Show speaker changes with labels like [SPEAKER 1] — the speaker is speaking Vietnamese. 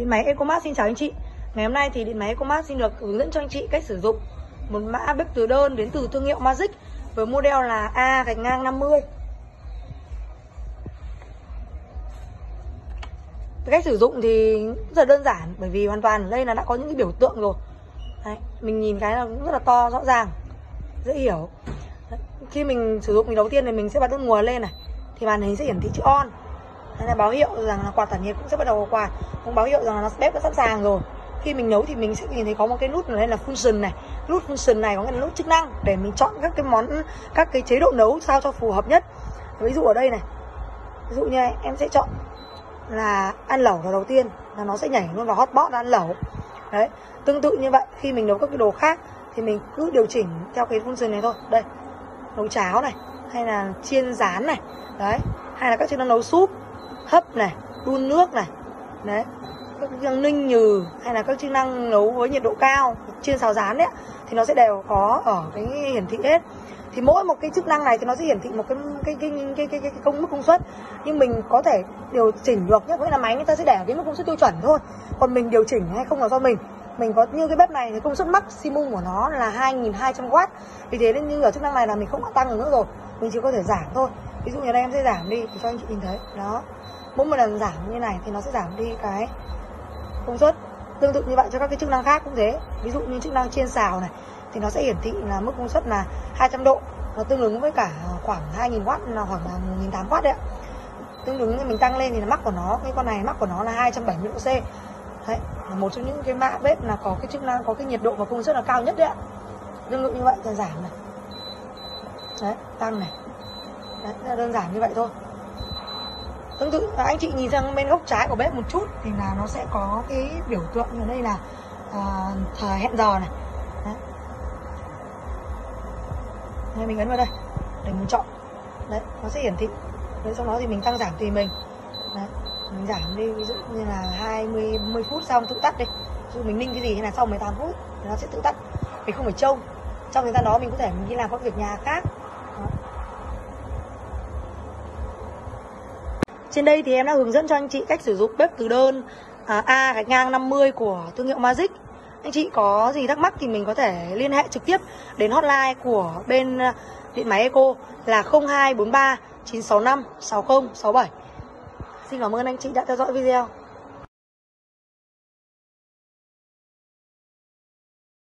[SPEAKER 1] Điện máy Ecomat xin chào anh chị. Ngày hôm nay thì điện máy Ecomat xin được hướng dẫn cho anh chị cách sử dụng một mã bếp từ đơn đến từ thương hiệu Magic với model là A gạch ngang 50 Cách sử dụng thì rất là đơn giản bởi vì hoàn toàn ở đây là đã có những cái biểu tượng rồi. Đấy, Mình nhìn cái là rất là to rõ ràng dễ hiểu. Đấy, Khi mình sử dụng thì đầu tiên thì mình sẽ bật nút nguồn lên này thì màn hình sẽ hiển thị chữ on nên là báo hiệu rằng là quạt tản nhiệt cũng sẽ bắt đầu quạt. Cũng báo hiệu rằng là nó bếp đã sẵn sàng rồi. Khi mình nấu thì mình sẽ nhìn thấy có một cái nút này là function này. Nút function này có nghĩa là nút chức năng để mình chọn các cái món, các cái chế độ nấu sao cho phù hợp nhất. Ví dụ ở đây này. Ví dụ như em sẽ chọn là ăn lẩu là đầu tiên là nó sẽ nhảy luôn vào hotpot ăn lẩu. Đấy, tương tự như vậy, khi mình nấu các cái đồ khác thì mình cứ điều chỉnh theo cái function này thôi. Đây, nấu cháo này, hay là chiên rán này. Đấy, hay là các chức năng nấu súp hấp này đun nước này. Đấy. Các chức năng ninh nhừ hay là các chức năng nấu với nhiệt độ cao chiên xào rán đấy thì nó sẽ đều có ở cái hiển thị hết. Thì mỗi một cái chức năng này thì nó sẽ hiển thị một cái cái cái cái cái, cái, cái công mức công suất. Nhưng mình có thể điều chỉnh được nhé nghĩa là máy người ta sẽ để cái mức công suất tiêu chuẩn thôi. Còn mình điều chỉnh hay không là do mình mình có như cái bếp này thì công suất maximum của nó là 2.200W vì thế nên như ở chức năng này là mình không có tăng được nữa rồi. Mình chỉ có thể giảm thôi. Ví dụ như đây em sẽ giảm đi, thì cho anh chị nhìn thấy. Đó. Mỗi một lần giảm như này thì nó sẽ giảm đi cái công suất. Tương tự như vậy cho các cái chức năng khác cũng thế. Ví dụ như chức năng chiên xào này, thì nó sẽ hiển thị là mức công suất là 200 độ. Nó tương ứng với cả khoảng 2.000W là khoảng 1.800W đấy ạ. Tương ứng như mình tăng lên thì là mắc của nó, cái con này mắc của nó là 270 độ C đấy là một trong những cái mã bếp là có cái chức năng có cái nhiệt độ và công suất là cao nhất đấy ạ. Tương tự như vậy là giảm này. Đấy tăng này. Đấy là đơn giản như vậy thôi. Tương tự à, anh chị nhìn sang bên góc trái của bếp một chút thì là nó sẽ có cái biểu tượng ở đây là à, thời hẹn giờ này. Đấy. Đây, mình ấn vào đây để mình chọn. Đấy nó sẽ hiển thị. Đấy sau đó thì mình tăng giảm tùy mình. Đấy mình giảm đi ví dụ như là 20 10 phút xong tự tắt đi ví dụ mình ninh cái gì hay là sau 18 phút thì nó sẽ tự tắt mình không phải trông trong thời gian đó mình có thể mình đi làm các việc nhà khác đó. Trên đây thì em đã hướng dẫn cho anh chị cách sử dụng bếp từ đơn à, A gạch ngang 50 của thương hiệu Magic. Anh chị có gì thắc mắc thì mình có thể liên hệ trực tiếp đến hotline của bên điện máy Eco là 0243 965 6067. Xin cảm ơn anh chị đã theo dõi video.